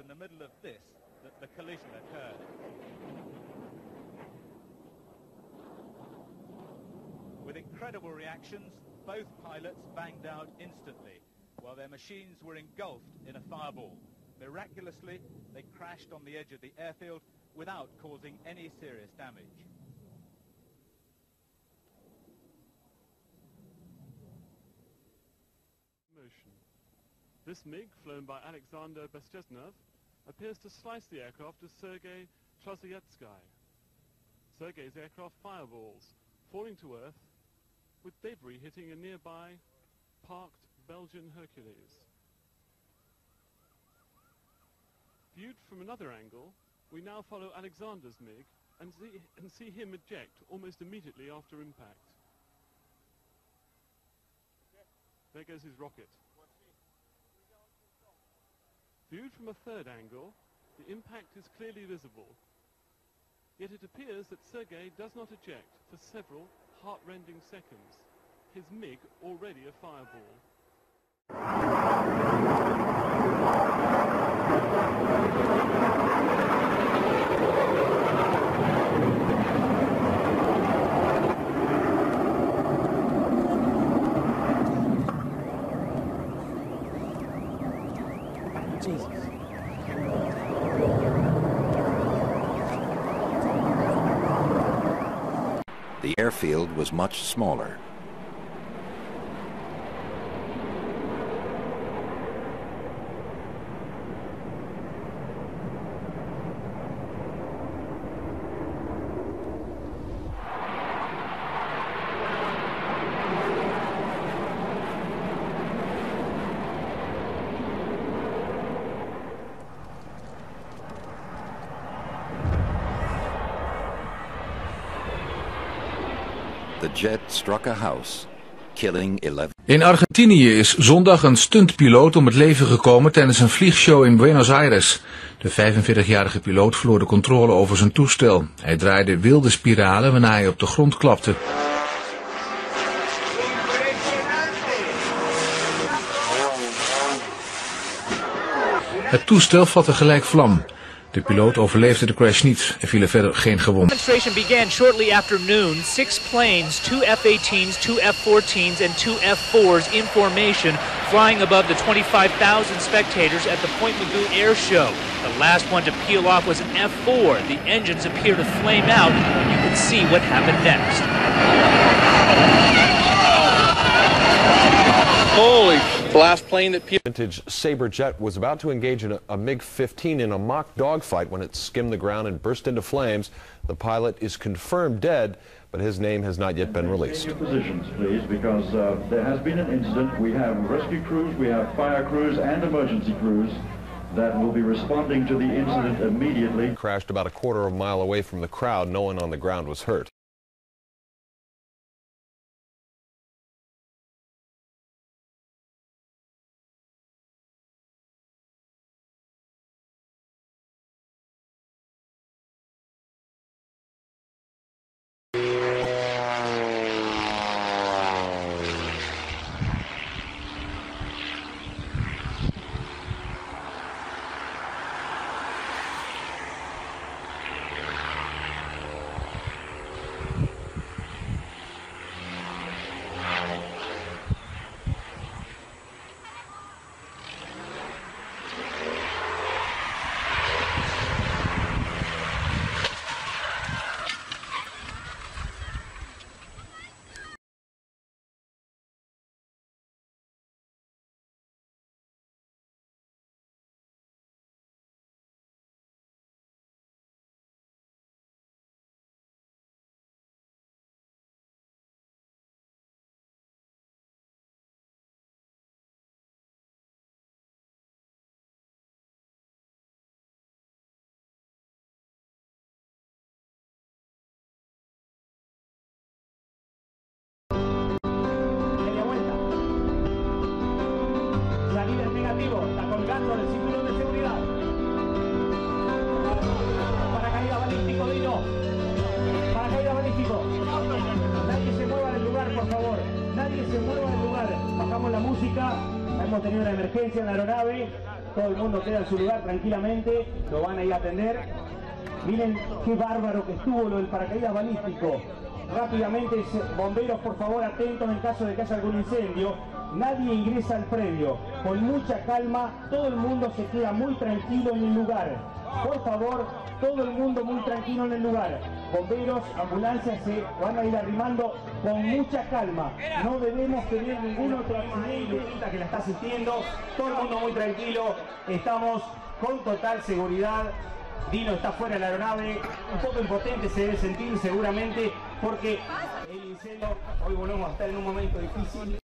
in the middle of this that the collision occurred. With incredible reactions, both pilots banged out instantly, while their machines were engulfed in a fireball. Miraculously, they crashed on the edge of the airfield without causing any serious damage. motion. This MiG, flown by Alexander Bestesnev, appears to slice the aircraft of Sergei Chazayevsky. Sergei's aircraft fireballs, falling to earth, with debris hitting a nearby parked Belgian Hercules. Viewed from another angle, we now follow Alexander's MiG and see, and see him eject almost immediately after impact. There goes his rocket. Viewed from a third angle, the impact is clearly visible. Yet it appears that Sergei does not eject for several heart-rending seconds, his MiG already a fireball. The airfield was much smaller. The jet struck a house, killing 11. In Argentinië is zondag een stuntpiloot om het leven gekomen tijdens een vliegshow in Buenos Aires. De 45-jarige piloot verloor de controle over zijn toestel. Hij draaide wilde spiralen waarna hij op de grond klapte. Het toestel vatte gelijk vlam. De piloot overleefde de crash niet. Er vielen verder geen gewonden. demonstration began shortly after noon. Six planes, two F-18s, two F-14s, and two F-4s in formation, flying above the 25,000 spectators at the Point Mugu Air Show. The last one to peel off was an F-4. The engines appear to flame out. And you can see what happened next. Holy last plane that peeled. Vintage Sabre jet was about to engage in a, a MiG-15 in a mock dogfight when it skimmed the ground and burst into flames. The pilot is confirmed dead, but his name has not yet been released. Your positions, please, because uh, there has been an incident. We have rescue crews, we have fire crews, and emergency crews that will be responding to the incident immediately. Crashed about a quarter of a mile away from the crowd. No one on the ground was hurt. Está colgando del cinturón de seguridad. Paracaídas balístico, Dino. Paracaídas balístico. Nadie se mueva del lugar, por favor. Nadie se mueva del lugar. Bajamos la música. Hemos tenido una emergencia en la aeronave. todo el mundo queda en su lugar tranquilamente, lo van a ir a atender. Miren qué bárbaro que estuvo lo del paracaídas balístico. Rápidamente, bomberos, por favor, atentos en caso de que haya algún incendio. Nadie ingresa al predio. Con mucha calma, todo el mundo se queda muy tranquilo en el lugar. Por favor, todo el mundo muy tranquilo en el lugar. Bomberos, ambulancias se van a ir arrimando con mucha calma. No debemos tener ningún otro accidente que la está asistiendo. Todo el mundo muy tranquilo. Estamos con total seguridad. Dino está fuera de la aeronave, un poco impotente se debe sentir seguramente porque el incendio, hoy volvemos a estar en un momento difícil,